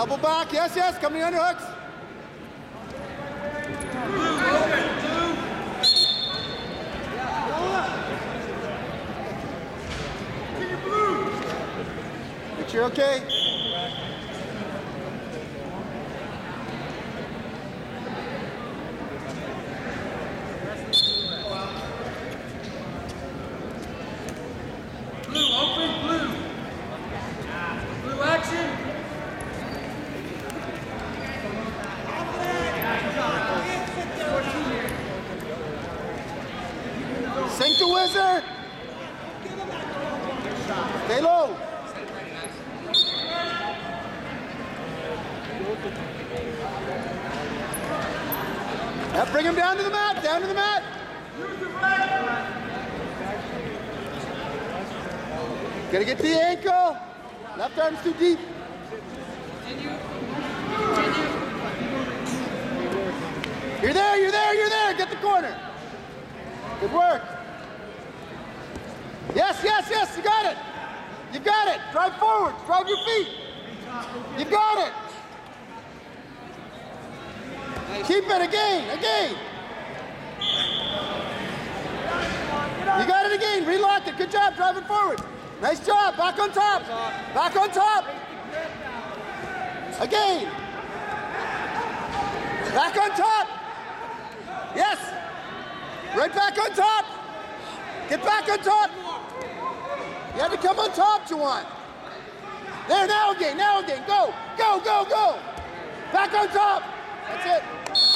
Double back. Yes, yes. Coming on your hooks. You're okay. Blue, open, blue. Blue action. Sink the wizard. Stay low. Yeah, bring him down to the mat. Down to the mat. Gotta get to the ankle. Left arm's too deep. You're there, you're there, you're there. Get the corner. Good work. Yes, yes, yes, you got it. You got it. Drive forward. Drive your feet. You got it. Keep it again, again. You got it again. Relock it. Good job. Drive it forward. Nice job. Back on top. Back on top. Again. Back on top. Yes. Right back on top. Get back on top. You had to come on top, Juwan. There, now again, now again. Go, go, go, go. Back on top. That's it.